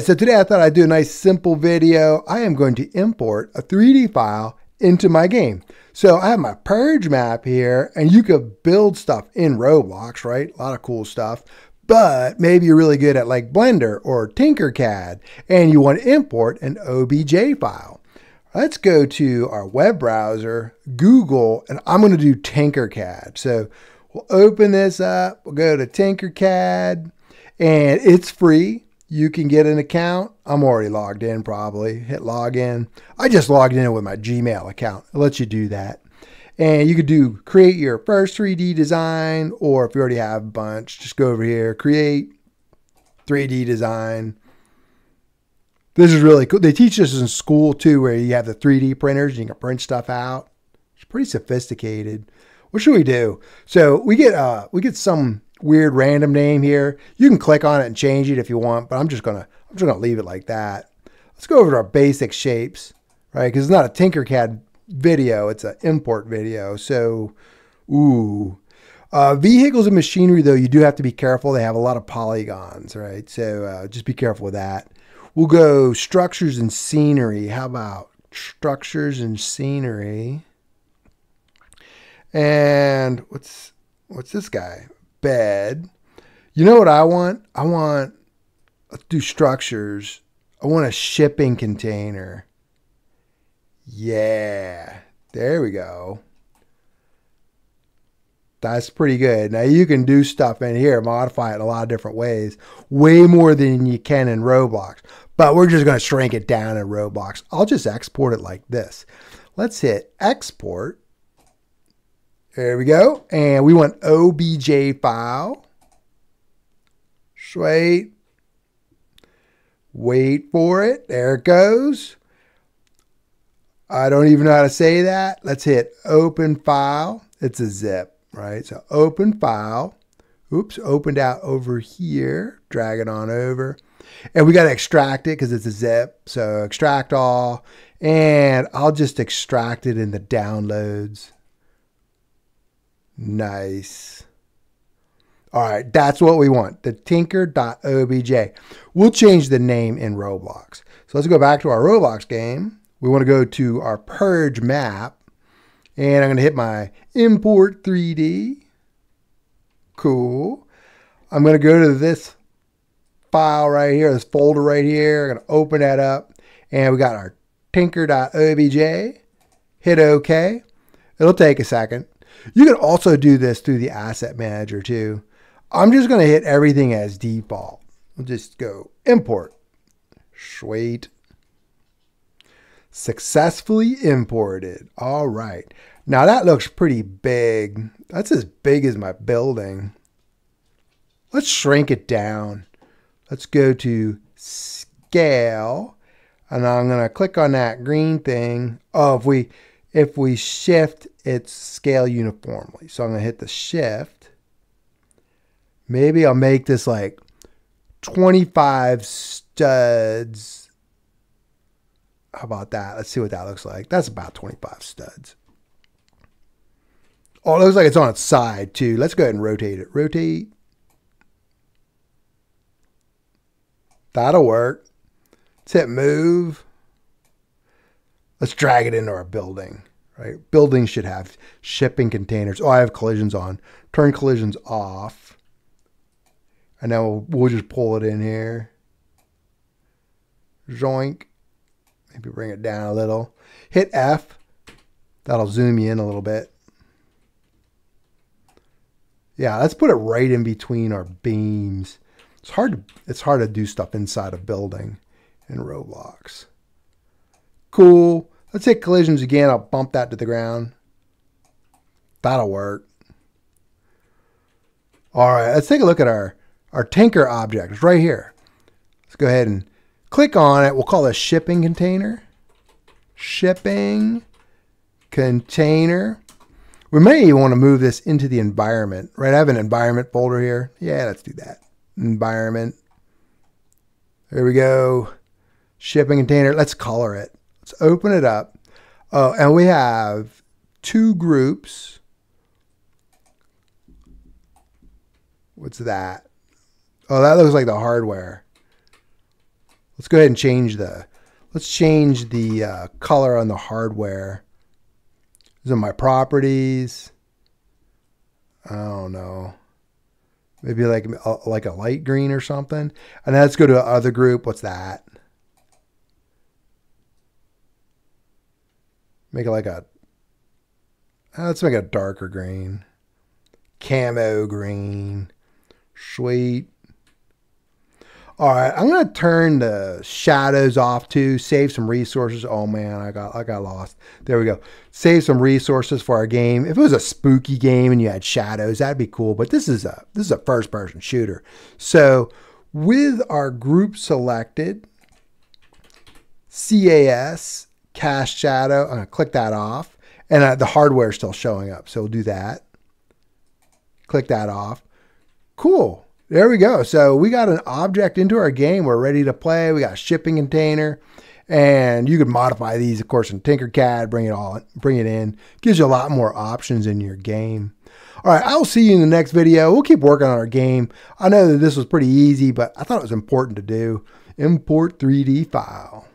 So today I thought I'd do a nice simple video. I am going to import a 3D file into my game. So I have my purge map here and you could build stuff in Roblox, right? A lot of cool stuff. But maybe you're really good at like Blender or Tinkercad and you want to import an OBJ file. Let's go to our web browser, Google, and I'm going to do Tinkercad. So we'll open this up, we'll go to Tinkercad, and it's free. You can get an account. I'm already logged in probably. Hit login. I just logged in with my Gmail account. It lets you do that. And you could do create your first 3D design, or if you already have a bunch, just go over here, create 3D design. This is really cool. They teach this in school too, where you have the 3D printers, you can print stuff out. It's pretty sophisticated. What should we do? So we get uh we get some weird random name here. You can click on it and change it if you want, but I'm just gonna I'm just gonna leave it like that. Let's go over to our basic shapes, right? Because it's not a Tinkercad video, it's an import video. So, ooh. Uh, vehicles and machinery, though, you do have to be careful. They have a lot of polygons, right? So uh, just be careful with that. We'll go structures and scenery. How about structures and scenery? And what's what's this guy? Bed. You know what I want? I want do structures. I want a shipping container. Yeah. There we go. That's pretty good. Now you can do stuff in here, modify it in a lot of different ways, way more than you can in Roblox. But we're just going to shrink it down in Roblox. I'll just export it like this. Let's hit export. There we go. And we want OBJ file. Wait. Wait for it. There it goes. I don't even know how to say that. Let's hit open file. It's a zip, right? So open file. Oops, opened out over here. Drag it on over. And we got to extract it because it's a zip. So extract all. And I'll just extract it in the downloads. Nice. All right, that's what we want. The tinker.obj. We'll change the name in Roblox. So let's go back to our Roblox game. We want to go to our purge map. And I'm going to hit my import 3D. Cool. I'm going to go to this file right here, this folder right here. I'm going to open that up. And we got our tinker.obj. Hit OK. It'll take a second. You can also do this through the asset manager too. I'm just going to hit everything as default. We'll just go import. Sweet. Successfully imported. All right. Now that looks pretty big. That's as big as my building. Let's shrink it down. Let's go to scale. And I'm going to click on that green thing. Oh, if we if we shift its scale uniformly. So I'm going to hit the shift. Maybe I'll make this like 25 studs. How about that? Let's see what that looks like. That's about 25 studs. Oh, it looks like it's on its side too. Let's go ahead and rotate it. Rotate. That'll work. Let's hit move. Let's drag it into our building, right? Buildings should have shipping containers. Oh, I have collisions on. Turn collisions off. And now we'll, we'll just pull it in here. Joink. Maybe bring it down a little. Hit F. That'll zoom you in a little bit. Yeah, let's put it right in between our beams. It's hard to, it's hard to do stuff inside a building in Roblox. Cool. Let's hit collisions again. I'll bump that to the ground. That'll work. All right, let's take a look at our, our Tinker object. It's right here. Let's go ahead and click on it. We'll call this shipping container. Shipping container. We may even want to move this into the environment, right? I have an environment folder here. Yeah, let's do that. Environment. There we go. Shipping container. Let's color it. Let's open it up. Oh, and we have two groups. What's that? Oh, that looks like the hardware. Let's go ahead and change the, let's change the uh, color on the hardware. These are my properties. I don't know. Maybe like like a light green or something. And let's go to other group. What's that? Make it like a, uh, let's make it a darker green. Camo green. Sweet. All right, I'm gonna turn the shadows off too. Save some resources. Oh man, I got I got lost. There we go. Save some resources for our game. If it was a spooky game and you had shadows, that'd be cool. But this is a this is a first person shooter. So with our group selected, CAS cast shadow. I'm gonna click that off, and uh, the hardware is still showing up. So we'll do that. Click that off. Cool. There we go. So we got an object into our game. We're ready to play. We got a shipping container. And you can modify these, of course, in Tinkercad, bring it all bring it in. Gives you a lot more options in your game. All right, I'll see you in the next video. We'll keep working on our game. I know that this was pretty easy, but I thought it was important to do. Import 3D file.